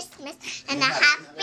Christmas and a Happy